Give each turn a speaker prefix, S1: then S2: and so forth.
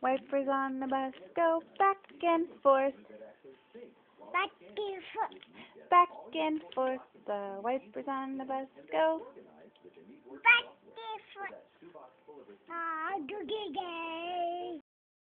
S1: Wipers on the bus go back and forth,
S2: Back and forth.
S1: back and forth. The wipers on the bus go